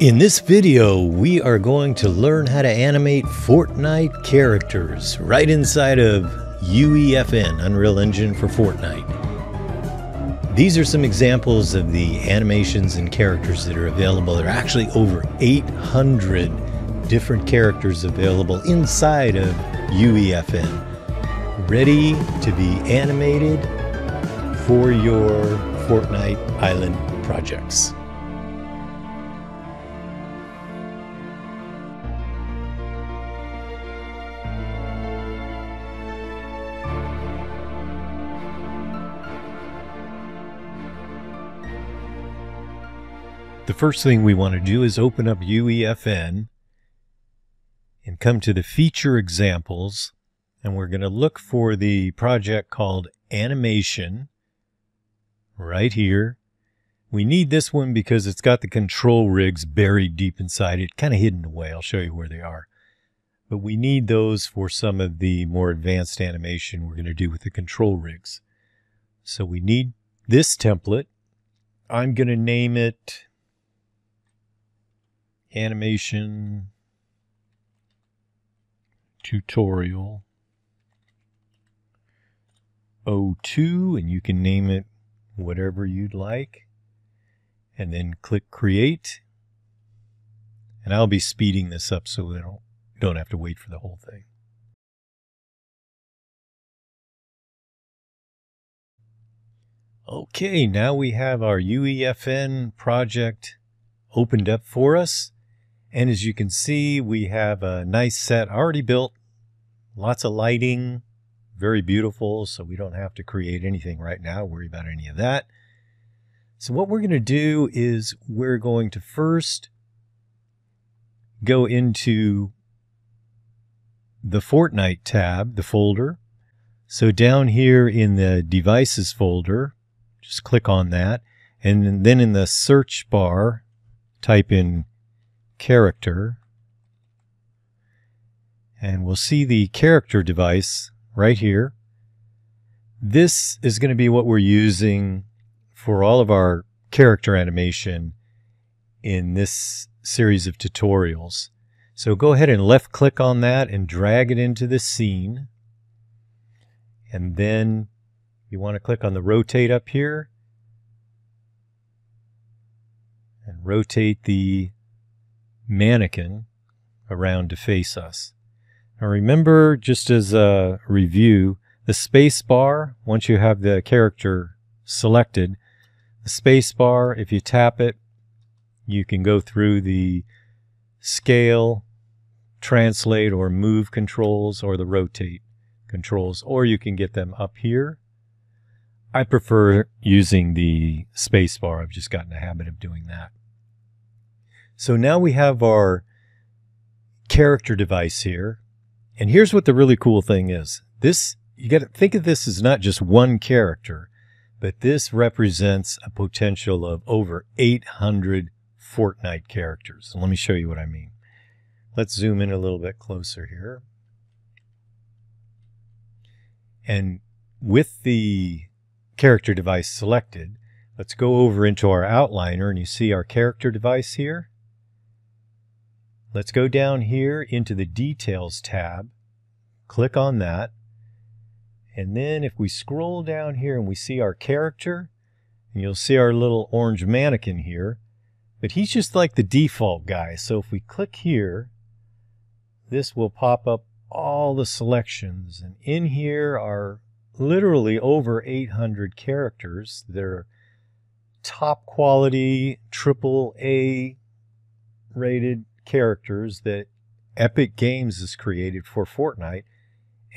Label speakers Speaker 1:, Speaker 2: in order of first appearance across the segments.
Speaker 1: In this video, we are going to learn how to animate Fortnite characters right inside of UEFN, Unreal Engine for Fortnite. These are some examples of the animations and characters that are available. There are actually over 800 different characters available inside of UEFN, ready to be animated for your Fortnite Island projects. The first thing we want to do is open up UEFN and come to the feature examples and we're going to look for the project called animation right here. We need this one because it's got the control rigs buried deep inside it, kind of hidden away. I'll show you where they are. But we need those for some of the more advanced animation we're going to do with the control rigs. So we need this template. I'm going to name it animation tutorial 02 and you can name it whatever you'd like and then click create and I'll be speeding this up so we don't, don't have to wait for the whole thing. Okay, now we have our UEFN project opened up for us. And as you can see, we have a nice set already built, lots of lighting, very beautiful, so we don't have to create anything right now, worry about any of that. So what we're going to do is we're going to first go into the Fortnite tab, the folder. So down here in the devices folder, just click on that. And then in the search bar, type in character. And we'll see the character device right here. This is going to be what we're using for all of our character animation in this series of tutorials. So go ahead and left click on that and drag it into the scene. And then you want to click on the rotate up here and rotate the mannequin around to face us. Now remember, just as a review, the space bar, once you have the character selected, the space bar, if you tap it, you can go through the scale, translate, or move controls, or the rotate controls, or you can get them up here. I prefer using the space bar. I've just gotten a habit of doing that. So now we have our character device here. And here's what the really cool thing is. This, you got to think of this as not just one character, but this represents a potential of over 800 Fortnite characters. Let me show you what I mean. Let's zoom in a little bit closer here. And with the character device selected, let's go over into our outliner and you see our character device here. Let's go down here into the Details tab, click on that, and then if we scroll down here and we see our character, and you'll see our little orange mannequin here, but he's just like the default guy. So if we click here, this will pop up all the selections, and in here are literally over 800 characters They're top quality, triple A rated characters that Epic Games has created for Fortnite,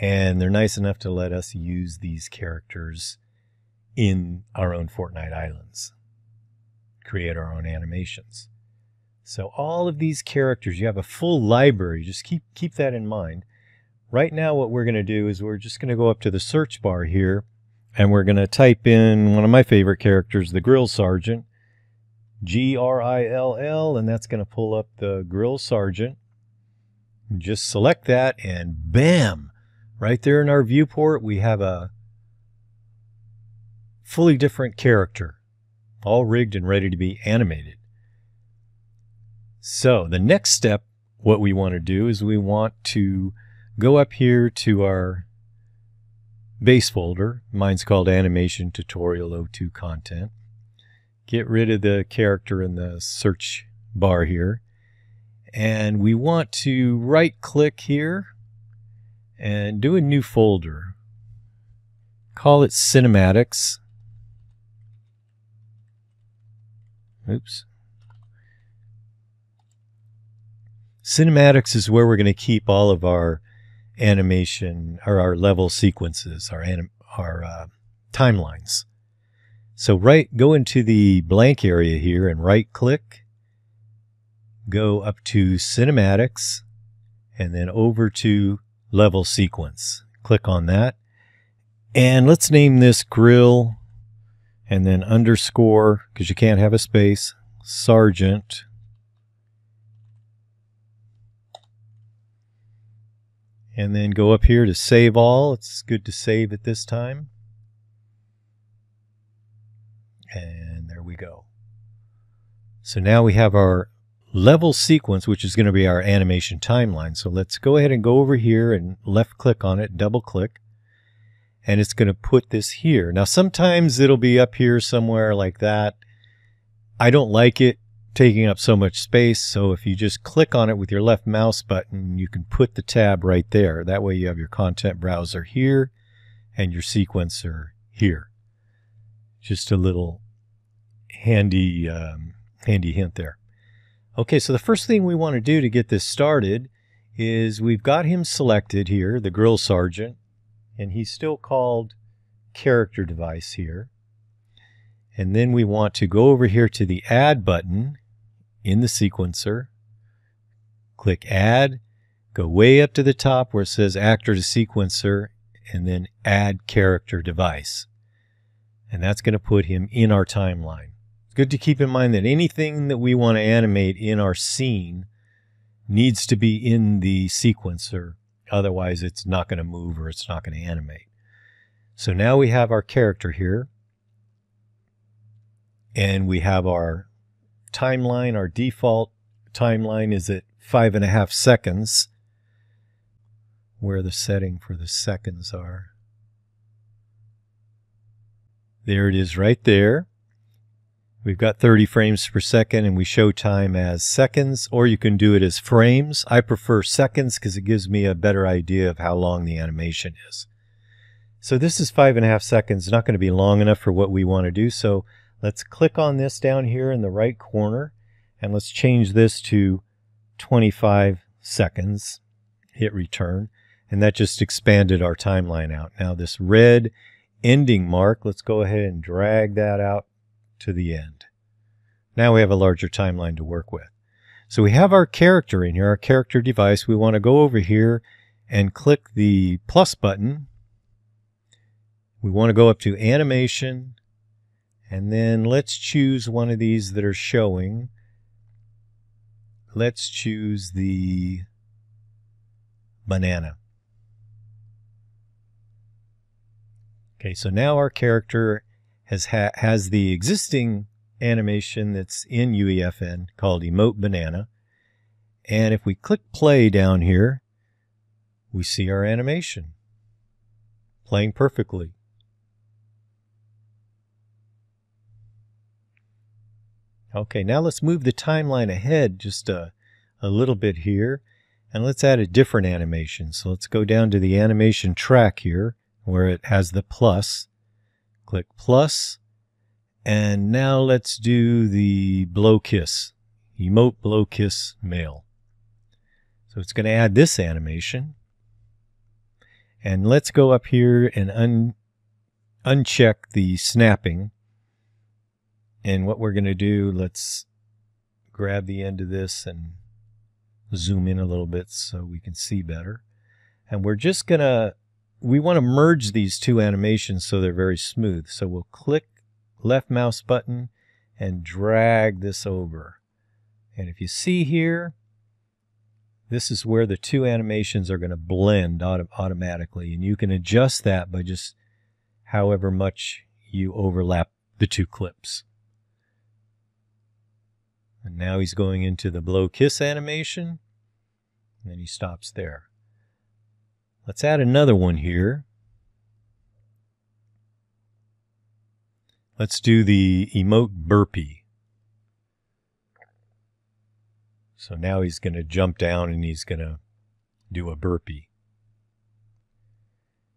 Speaker 1: and they're nice enough to let us use these characters in our own Fortnite islands, create our own animations. So all of these characters, you have a full library. Just keep keep that in mind. Right now, what we're going to do is we're just going to go up to the search bar here, and we're going to type in one of my favorite characters, the Grill Sergeant, G R I L L, and that's going to pull up the Grill Sergeant. Just select that, and bam! Right there in our viewport, we have a fully different character, all rigged and ready to be animated. So the next step, what we want to do is we want to go up here to our base folder. Mine's called Animation Tutorial 02 Content. Get rid of the character in the search bar here. And we want to right click here and do a new folder. Call it Cinematics. Oops. Cinematics is where we're going to keep all of our animation or our level sequences, our our uh, timelines. So right, go into the blank area here and right click, go up to cinematics and then over to level sequence. Click on that. And let's name this grill and then underscore, because you can't have a space, sergeant and then go up here to save all. It's good to save at this time. And there we go. So now we have our level sequence, which is going to be our animation timeline. So let's go ahead and go over here and left click on it, double click, and it's going to put this here. Now sometimes it'll be up here somewhere like that. I don't like it taking up so much space. So if you just click on it with your left mouse button, you can put the tab right there. That way you have your content browser here and your sequencer here. Just a little handy, um, handy hint there. Okay, so the first thing we want to do to get this started is we've got him selected here, the grill sergeant, and he's still called character device here. And then we want to go over here to the add button in the sequencer, click add, go way up to the top where it says actor to sequencer, and then add character device. And that's going to put him in our timeline. It's good to keep in mind that anything that we want to animate in our scene needs to be in the sequencer. Otherwise, it's not going to move or it's not going to animate. So now we have our character here and we have our timeline. Our default timeline is at five and a half seconds, where the setting for the seconds are. There it is right there. We've got 30 frames per second and we show time as seconds, or you can do it as frames. I prefer seconds because it gives me a better idea of how long the animation is. So this is five and a half seconds, not going to be long enough for what we want to do. So Let's click on this down here in the right corner and let's change this to 25 seconds. Hit return and that just expanded our timeline out. Now this red ending mark, let's go ahead and drag that out to the end. Now we have a larger timeline to work with. So we have our character in here, our character device. We want to go over here and click the plus button. We want to go up to animation, and then let's choose one of these that are showing. Let's choose the banana. Okay, so now our character has ha has the existing animation that's in UEFN called Emote Banana. And if we click play down here, we see our animation playing perfectly. Okay, now let's move the timeline ahead just a, a little bit here. And let's add a different animation. So let's go down to the animation track here where it has the plus. Click plus. And now let's do the blow kiss. Emote blow kiss male. So it's going to add this animation. And let's go up here and un uncheck the snapping and what we're going to do, let's grab the end of this and zoom in a little bit so we can see better. And we're just going to, we want to merge these two animations so they're very smooth. So we'll click left mouse button and drag this over. And if you see here, this is where the two animations are going to blend auto automatically. And you can adjust that by just however much you overlap the two clips. And now he's going into the blow kiss animation. And then he stops there. Let's add another one here. Let's do the emote burpee. So now he's going to jump down and he's going to do a burpee.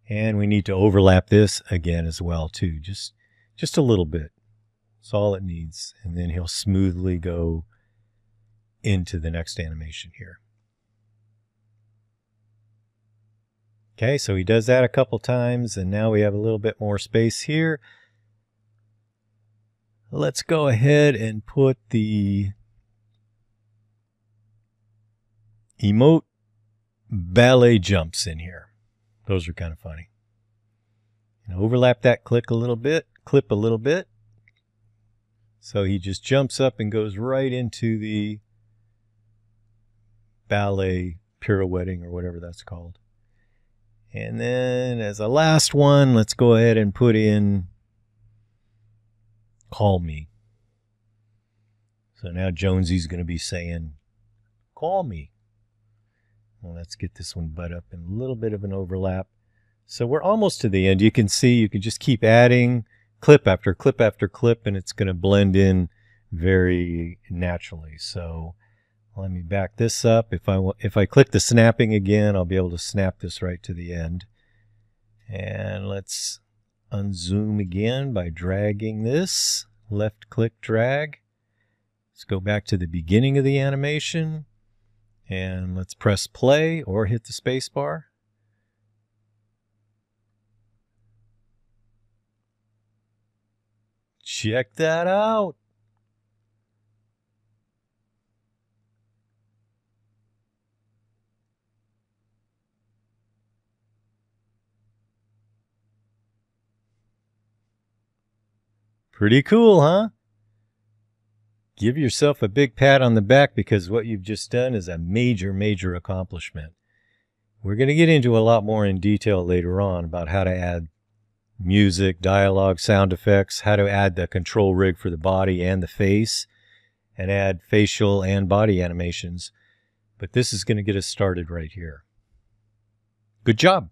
Speaker 1: And we need to overlap this again as well too, just just a little bit. That's all it needs. And then he'll smoothly go into the next animation here. Okay, so he does that a couple times, and now we have a little bit more space here. Let's go ahead and put the emote ballet jumps in here. Those are kind of funny. And overlap that click a little bit, clip a little bit. So he just jumps up and goes right into the ballet pirouetting or whatever that's called. And then as a last one, let's go ahead and put in call me. So now Jonesy's going to be saying, call me. Well, let's get this one butt up in a little bit of an overlap. So we're almost to the end. You can see you can just keep adding clip after clip after clip and it's going to blend in very naturally. So let me back this up. If I, if I click the snapping again, I'll be able to snap this right to the end. And let's unzoom again by dragging this. Left click drag. Let's go back to the beginning of the animation. And let's press play or hit the space bar. Check that out. Pretty cool, huh? Give yourself a big pat on the back because what you've just done is a major, major accomplishment. We're going to get into a lot more in detail later on about how to add music, dialogue, sound effects, how to add the control rig for the body and the face, and add facial and body animations. But this is going to get us started right here. Good job.